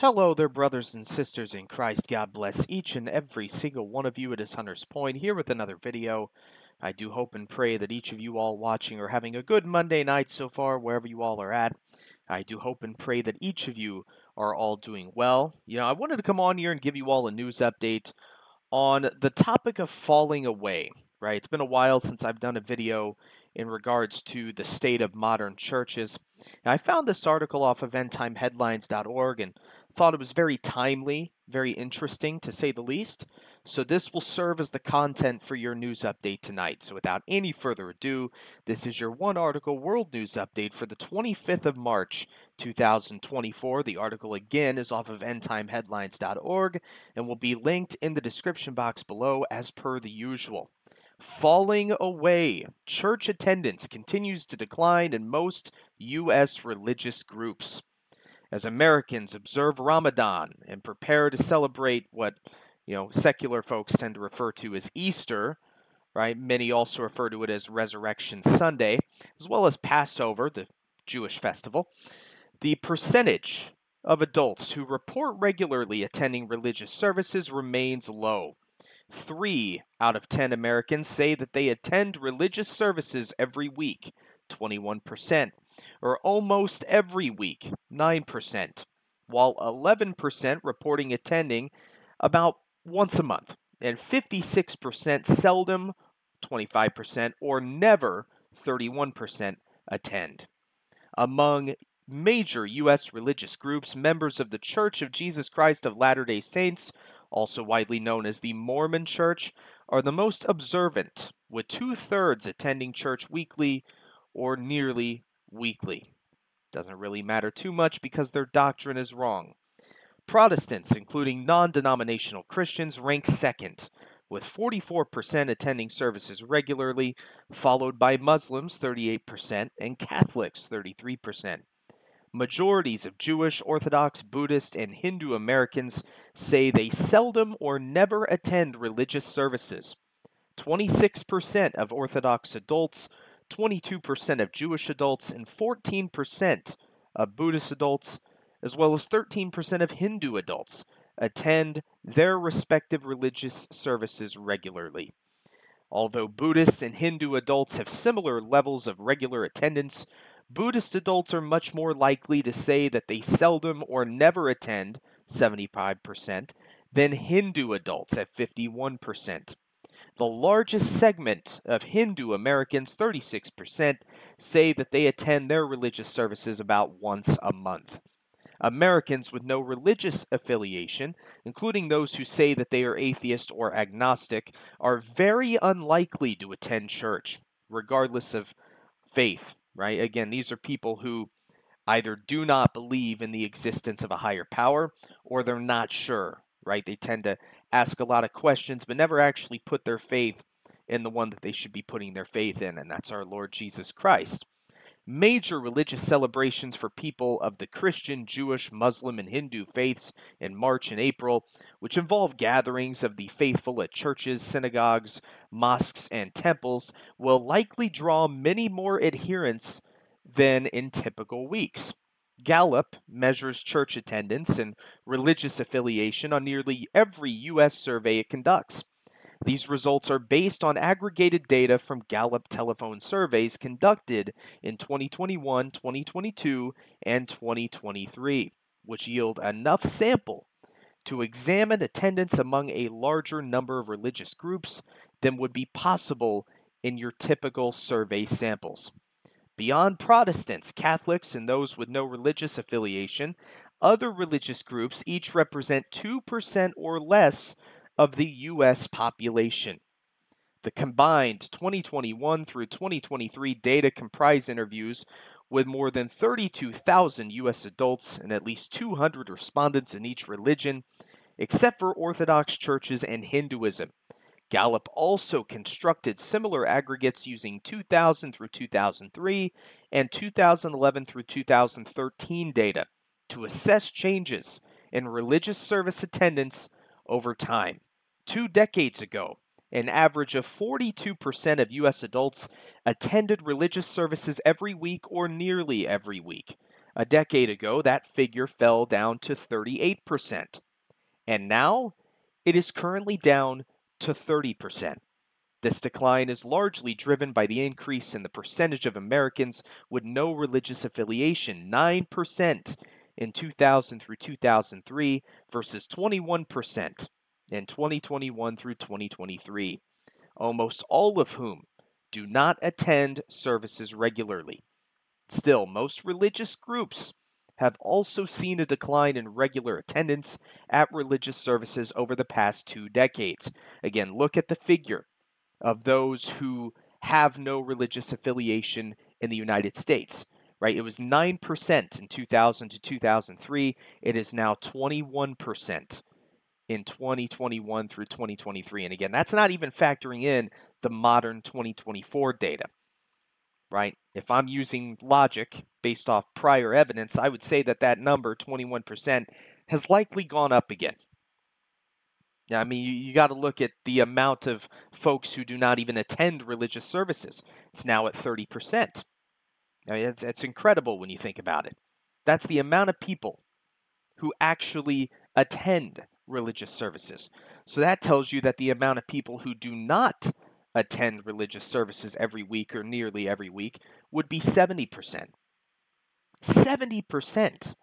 Hello there, brothers and sisters in Christ. God bless each and every single one of you. at It is Hunter's Point here with another video. I do hope and pray that each of you all watching are having a good Monday night so far, wherever you all are at. I do hope and pray that each of you are all doing well. You know, I wanted to come on here and give you all a news update on the topic of falling away, right? It's been a while since I've done a video in regards to the state of modern churches. I found this article off of endtimeheadlines.org and thought it was very timely, very interesting to say the least. So this will serve as the content for your news update tonight. So without any further ado, this is your one article world news update for the 25th of March, 2024. The article again is off of endtimeheadlines.org and will be linked in the description box below as per the usual falling away. Church attendance continues to decline in most U.S. religious groups. As Americans observe Ramadan and prepare to celebrate what you know secular folks tend to refer to as Easter, right? Many also refer to it as Resurrection Sunday, as well as Passover, the Jewish festival. The percentage of adults who report regularly attending religious services remains low. Three out of 10 Americans say that they attend religious services every week, 21%, or almost every week, 9%, while 11% reporting attending about once a month, and 56% seldom, 25%, or never, 31%, attend. Among major U.S. religious groups, members of the Church of Jesus Christ of Latter day Saints also widely known as the Mormon Church, are the most observant, with two thirds attending church weekly or nearly weekly. Doesn't really matter too much because their doctrine is wrong. Protestants, including non denominational Christians, rank second, with 44% attending services regularly, followed by Muslims 38% and Catholics 33%. Majorities of Jewish, Orthodox, Buddhist, and Hindu Americans say they seldom or never attend religious services. 26% of Orthodox adults, 22% of Jewish adults, and 14% of Buddhist adults, as well as 13% of Hindu adults, attend their respective religious services regularly. Although Buddhist and Hindu adults have similar levels of regular attendance, Buddhist adults are much more likely to say that they seldom or never attend, 75%, than Hindu adults at 51%. The largest segment of Hindu Americans, 36%, say that they attend their religious services about once a month. Americans with no religious affiliation, including those who say that they are atheist or agnostic, are very unlikely to attend church, regardless of faith right? Again, these are people who either do not believe in the existence of a higher power or they're not sure, right? They tend to ask a lot of questions but never actually put their faith in the one that they should be putting their faith in, and that's our Lord Jesus Christ major religious celebrations for people of the Christian, Jewish, Muslim, and Hindu faiths in March and April, which involve gatherings of the faithful at churches, synagogues, mosques, and temples, will likely draw many more adherents than in typical weeks. Gallup measures church attendance and religious affiliation on nearly every U.S. survey it conducts. These results are based on aggregated data from Gallup telephone surveys conducted in 2021, 2022, and 2023, which yield enough sample to examine attendance among a larger number of religious groups than would be possible in your typical survey samples. Beyond Protestants, Catholics, and those with no religious affiliation, other religious groups each represent 2% or less of the U.S. population. The combined 2021 through 2023 data comprise interviews with more than 32,000 U.S. adults and at least 200 respondents in each religion, except for Orthodox churches and Hinduism. Gallup also constructed similar aggregates using 2000 through 2003 and 2011 through 2013 data to assess changes in religious service attendance over time two decades ago, an average of 42% of U.S. adults attended religious services every week or nearly every week. A decade ago, that figure fell down to 38%. And now, it is currently down to 30%. This decline is largely driven by the increase in the percentage of Americans with no religious affiliation, 9% in 2000 through 2003 versus 21% in 2021 through 2023, almost all of whom do not attend services regularly. Still, most religious groups have also seen a decline in regular attendance at religious services over the past two decades. Again, look at the figure of those who have no religious affiliation in the United States. Right? It was 9% in 2000 to 2003. It is now 21% in 2021 through 2023. And again, that's not even factoring in the modern 2024 data right? If I'm using logic based off prior evidence, I would say that that number, 21%, has likely gone up again. I mean, you, you got to look at the amount of folks who do not even attend religious services. It's now at 30%. I mean, it's, it's incredible when you think about it. That's the amount of people who actually attend religious services. So that tells you that the amount of people who do not attend religious services every week or nearly every week would be 70%. 70%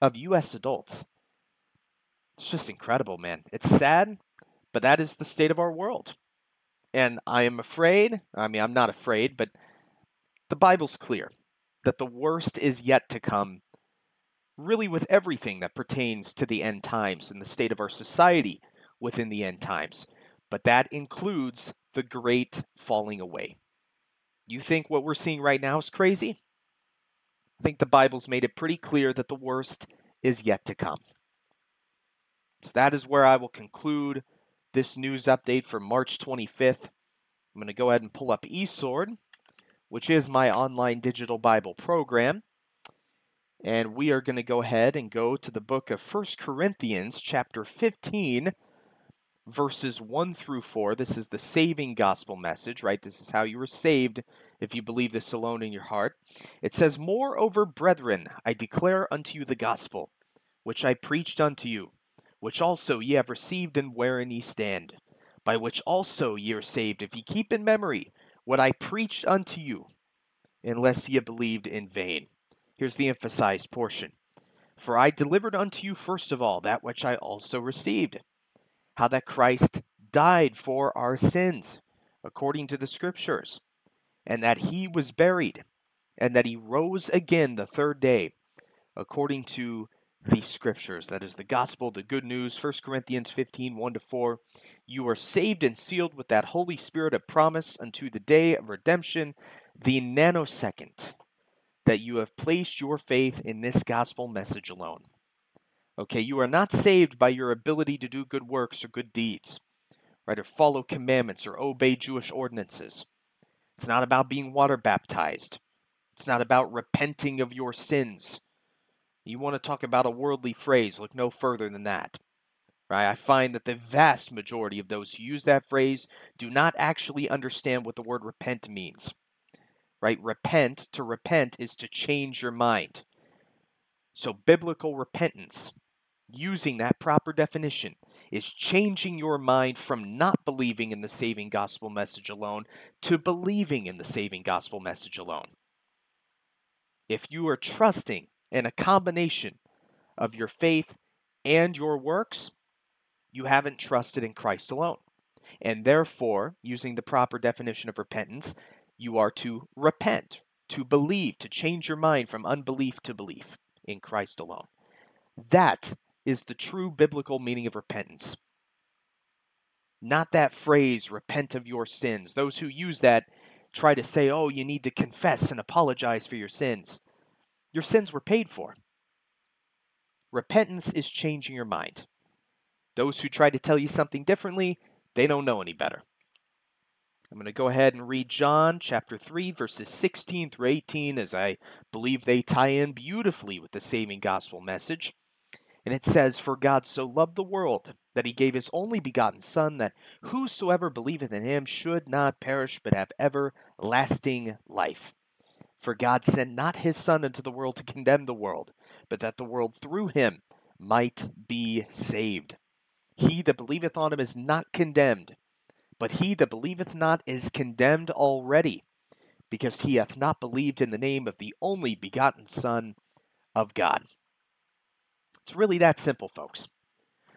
of US adults. It's just incredible, man. It's sad, but that is the state of our world. And I am afraid, I mean, I'm not afraid, but the Bible's clear that the worst is yet to come, really, with everything that pertains to the end times and the state of our society within the end times. But that includes the great falling away. You think what we're seeing right now is crazy? I think the Bible's made it pretty clear that the worst is yet to come. So that is where I will conclude this news update for March 25th. I'm going to go ahead and pull up eSword, which is my online digital Bible program. And we are going to go ahead and go to the book of First Corinthians, chapter 15, verses 1 through 4. This is the saving gospel message, right? This is how you were saved if you believe this alone in your heart. It says, Moreover, brethren, I declare unto you the gospel, which I preached unto you, which also ye have received and wherein ye stand, by which also ye are saved, if ye keep in memory what I preached unto you, unless ye believed in vain. Here's the emphasized portion. For I delivered unto you first of all that which I also received how that Christ died for our sins, according to the Scriptures, and that he was buried, and that he rose again the third day, according to the Scriptures. That is the gospel, the good news. 1 Corinthians 15 1 to 4. You are saved and sealed with that Holy Spirit of promise unto the day of redemption, the nanosecond that you have placed your faith in this gospel message alone. Okay, you are not saved by your ability to do good works or good deeds, right? Or follow commandments or obey Jewish ordinances. It's not about being water baptized. It's not about repenting of your sins. You want to talk about a worldly phrase, look no further than that. Right? I find that the vast majority of those who use that phrase do not actually understand what the word repent means. Right? Repent, to repent is to change your mind. So biblical repentance using that proper definition is changing your mind from not believing in the saving gospel message alone to believing in the saving gospel message alone. If you are trusting in a combination of your faith and your works, you haven't trusted in Christ alone. And therefore, using the proper definition of repentance, you are to repent, to believe, to change your mind from unbelief to belief in Christ alone. That is the true biblical meaning of repentance. Not that phrase, repent of your sins. Those who use that try to say, oh, you need to confess and apologize for your sins. Your sins were paid for. Repentance is changing your mind. Those who try to tell you something differently, they don't know any better. I'm going to go ahead and read John chapter 3, verses 16 through 18, as I believe they tie in beautifully with the saving gospel message. And it says, For God so loved the world that he gave his only begotten Son, that whosoever believeth in him should not perish, but have everlasting life. For God sent not his Son into the world to condemn the world, but that the world through him might be saved. He that believeth on him is not condemned, but he that believeth not is condemned already, because he hath not believed in the name of the only begotten Son of God. It's really that simple, folks.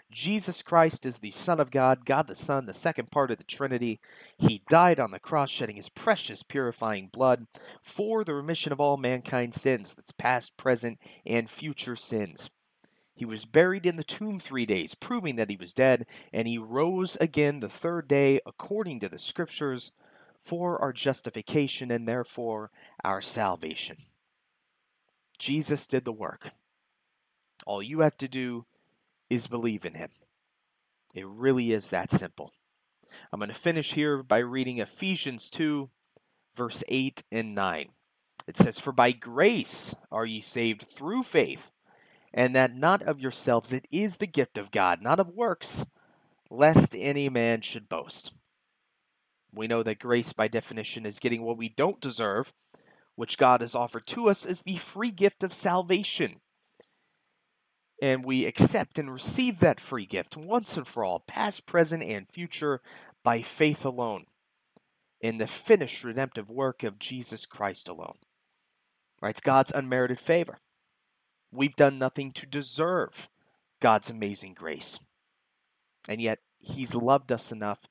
Jesus Christ is the Son of God, God the Son, the second part of the Trinity. He died on the cross, shedding his precious, purifying blood for the remission of all mankind's sins, that's past, present, and future sins. He was buried in the tomb three days, proving that he was dead, and he rose again the third day, according to the Scriptures, for our justification and therefore our salvation. Jesus did the work. All you have to do is believe in him. It really is that simple. I'm going to finish here by reading Ephesians 2, verse 8 and 9. It says, For by grace are ye saved through faith, and that not of yourselves, it is the gift of God, not of works, lest any man should boast. We know that grace, by definition, is getting what we don't deserve, which God has offered to us as the free gift of salvation and we accept and receive that free gift once and for all, past, present, and future, by faith alone, in the finished redemptive work of Jesus Christ alone. Right? It's God's unmerited favor. We've done nothing to deserve God's amazing grace. And yet, He's loved us enough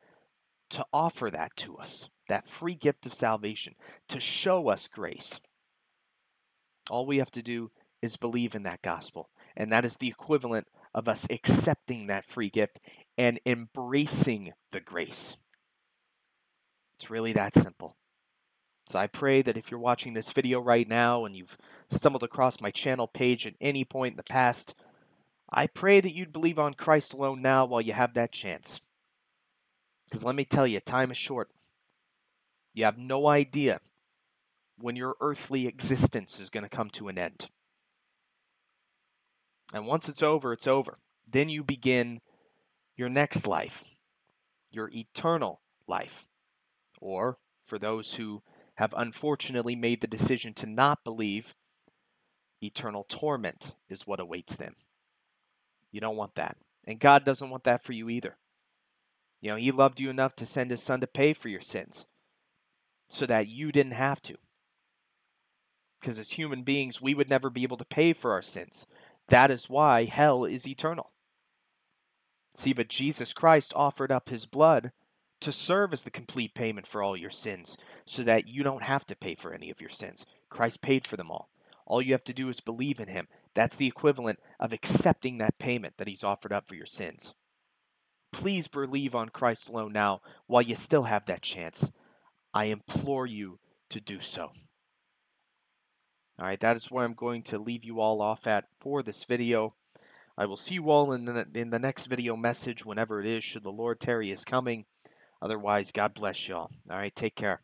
to offer that to us, that free gift of salvation, to show us grace. All we have to do is believe in that gospel and that is the equivalent of us accepting that free gift and embracing the grace. It's really that simple. So I pray that if you're watching this video right now and you've stumbled across my channel page at any point in the past, I pray that you'd believe on Christ alone now while you have that chance. Because let me tell you, time is short. You have no idea when your earthly existence is going to come to an end. And once it's over, it's over. Then you begin your next life, your eternal life. Or, for those who have unfortunately made the decision to not believe, eternal torment is what awaits them. You don't want that. And God doesn't want that for you either. You know, He loved you enough to send His Son to pay for your sins so that you didn't have to. Because as human beings, we would never be able to pay for our sins. That is why hell is eternal. See, but Jesus Christ offered up his blood to serve as the complete payment for all your sins, so that you don't have to pay for any of your sins. Christ paid for them all. All you have to do is believe in him. That's the equivalent of accepting that payment that he's offered up for your sins. Please believe on Christ alone now while you still have that chance. I implore you to do so. All right, that is where I'm going to leave you all off at for this video. I will see you all in the, in the next video message whenever it is, should the Lord tarry is coming. Otherwise, God bless y'all. All right, take care.